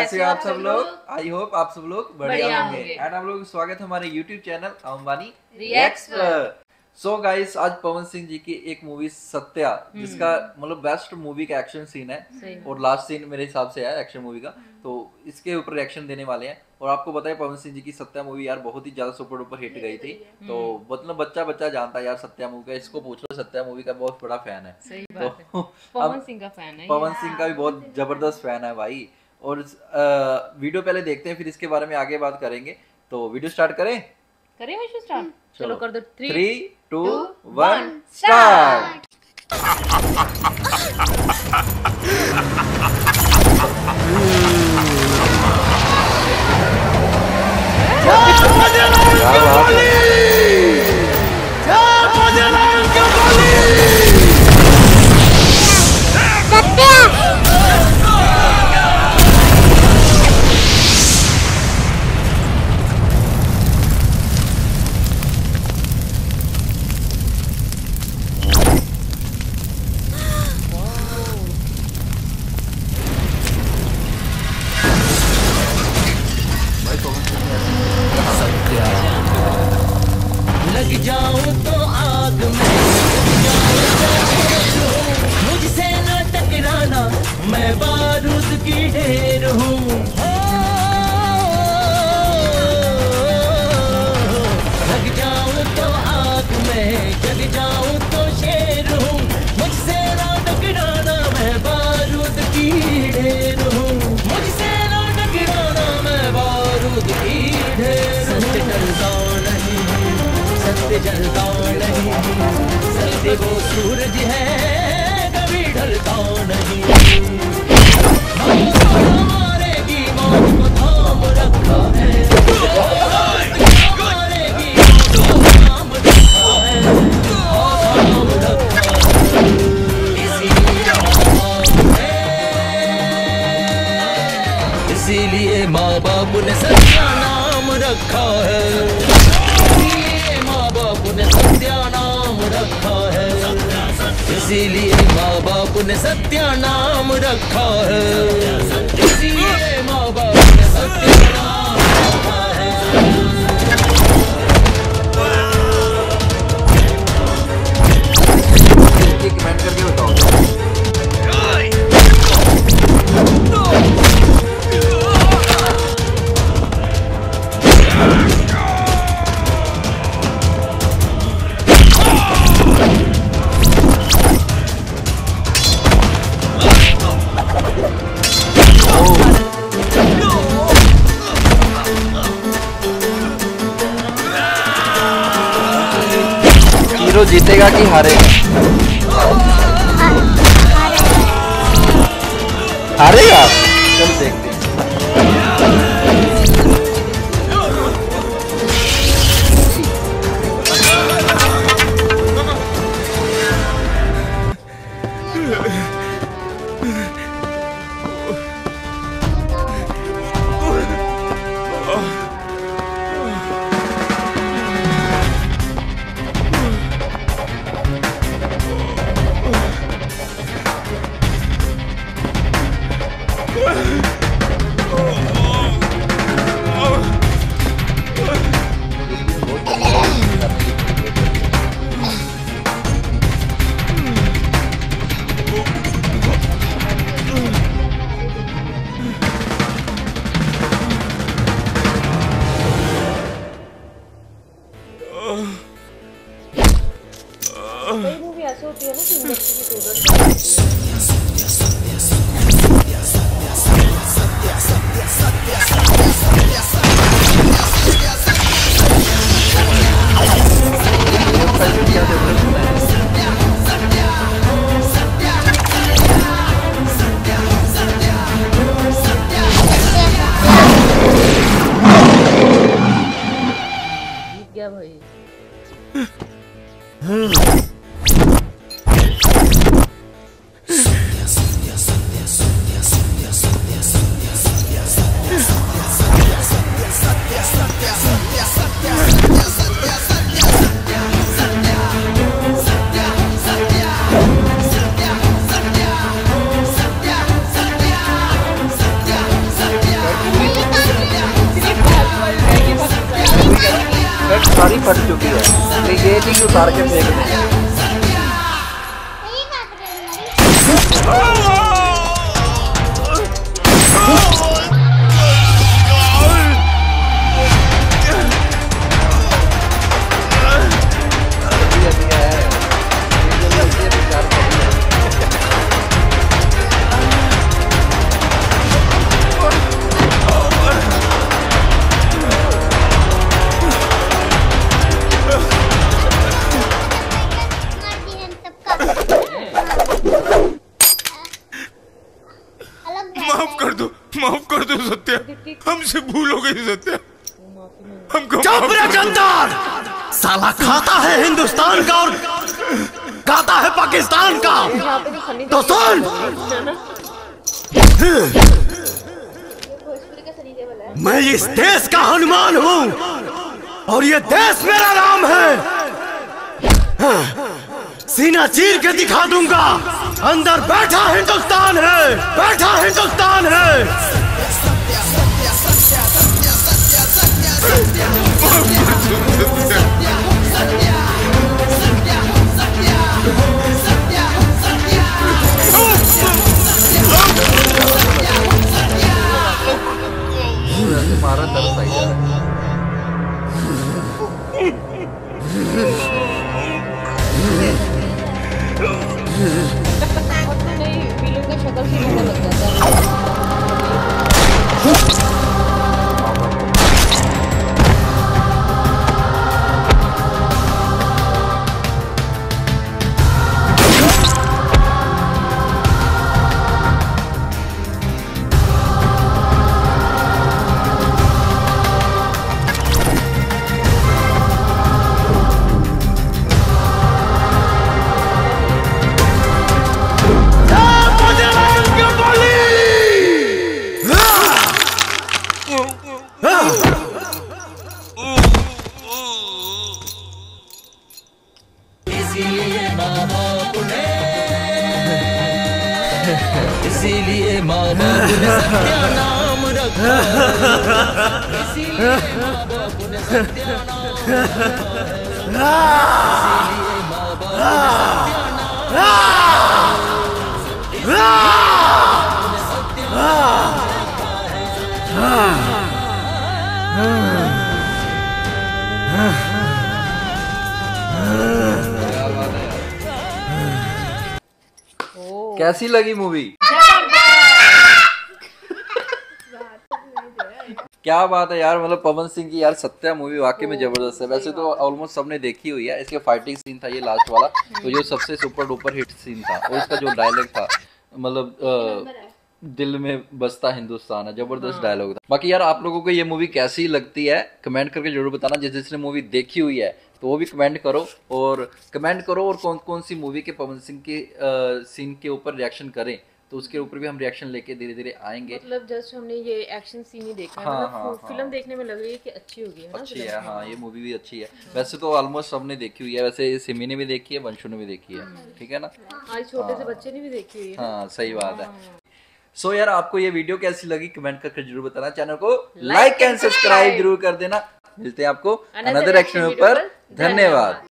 कैसे हो आप सब लोग? आई होप आप सब लोग बढ़िया होंगे। एंड आप लोगों स्वागत है हमारे यूट्यूब चैनल अंबानी Reacts पर। सो गाइस आज पवन सिंह जी की एक मूवी सत्या हम्म। जिसका मतलब बेस्ट मूवी का एक्शन सीन है। और लास्ट सीन मेरे हिसाब से है एक्शन मूवी का। तो इसके ऊपर रिएक्शन देने वाले हैं। और आपको है पवन सिंह जी की सत्या मूवी यार बहुत ही ज़्यादा सुपर डुपर हिट गई थी। तो हम्म। मतलब बच्चा बच्चा जानता है यार सत्या मूवी का। इसको पूछ लो सत्या मूवी का बहुत बड़ा फ़ैन है। सही बात है। तो पवन सिंह का फ़ैन है पवन सिंह का भी बहुत ज़बरदस्त फ़ैन है भाई। और वीडियो पहले देखते हैं फिर इसके बारे में आगे बात करेंगे। तो वीडियो स्टार्ट करें? करें विशु स्टार्ट? चलो। चलो। कर दो। थ्री टू वन स्टार्ट भाई सूरज है, कभी ढलता नहीं। मारेगी मौत को रखा है। है है। इसीलिए माँ बाप ने सत्या नाम रखा है। इसीलिए माँ बाप ने सत्या नाम रखा इसीलिए माँ बाप ने सत्या नाम रखा है। हीरो जीतेगा कि हारेगा हारेगा? मूवी ऐसे होती है ना कि इंडस्ट्री की फेवरेट तो ये नहीं कि हमसे भूल हो गई सत्या। हमको चुप साला खाता है हिंदुस्तान का और गाता है पाकिस्तान का। तो सुन! मैं इस देश का हनुमान हूँ और ये देश मेरा नाम है। हाँ, सीना चीर के दिखा दूँगा। अंदर बैठा हिंदुस्तान है बैठा हिंदुस्तान है। नहीं का शक्ल से पता लग जाता है माँ ने सत्या नाम रखा कैसी लगी मूवी? क्या बात है यार मतलब पवन सिंह की यार सत्या मूवी वाकई में ज़बरदस्त है। वैसे तो ऑलमोस्ट सबने देखी हुई है। इसके फाइटिंग सीन था ये लास्ट वाला तो जो सबसे सुपर डुपर हिट सीन था। और इसका जो डायलॉग था मतलब दिल में बसता हिंदुस्तान है। ज़बरदस्त डायलॉग था। बाकी यार आप लोगों को ये मूवी कैसी लगती है कमेंट करके ज़रूर बताना। जिस जिसने मूवी देखी हुई है तो वो भी कमेंट करो। और कमेंट करो और कौन कौन सी मूवी के पवन सिंह के सीन के ऊपर रिएक्शन करें। तो उसके ऊपर भी हम रिएक्शन लेके धीरे धीरे आएँगे। मतलब जस्ट हमने ये एक्शन सीन ही देखा हाँ, मतलब हाँ, फ़िल्म हाँ, देखने में लग रही है कि अच्छी होगी है ना अच्छी है हाँ ये मूवी भी अच्छी है। वैसे तो ऑलमोस्ट सबने देखी हुई है। वैसे सिमी ने भी देखी है वंशु ने भी देखी है ठीक है ना? आज छोटे से बच्चे ने भी देखी हुई है। हाँ सही बात है। सो so, यार आपको ये वीडियो कैसी लगी? कमेंट करके ज़रूर बताना। चैनल को लाइक एंड सब्सक्राइब ज़रूर कर देना। मिलते हैं आपको अनदर एक्शन पर। धन्यवाद।